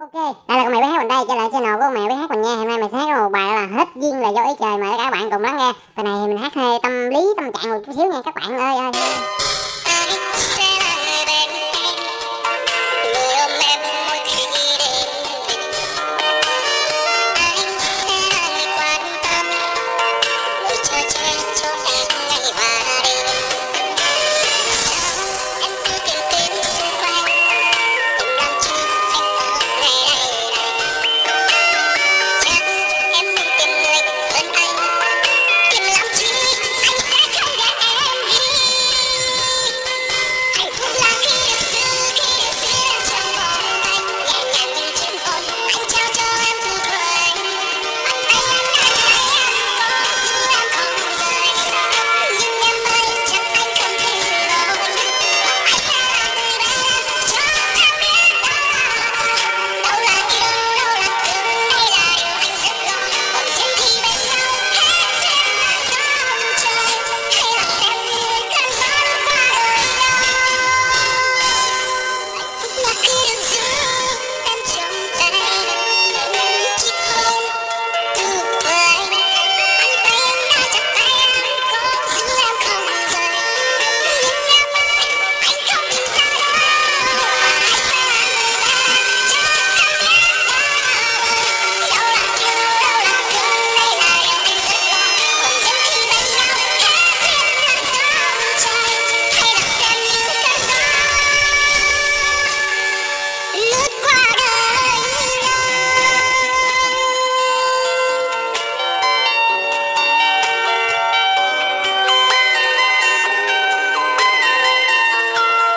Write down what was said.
Ok, đây là con mày bé hát mình đây, trở lại channel của con mày bé hát mình nha. Hôm nay mình sẽ hát một bài là hết duyên là do ý trời. Mời các bạn cùng lắng nghe. Bài này thì mình hát hơi tâm lý, tâm trạng một chút xíu nha các bạn ơi ơi.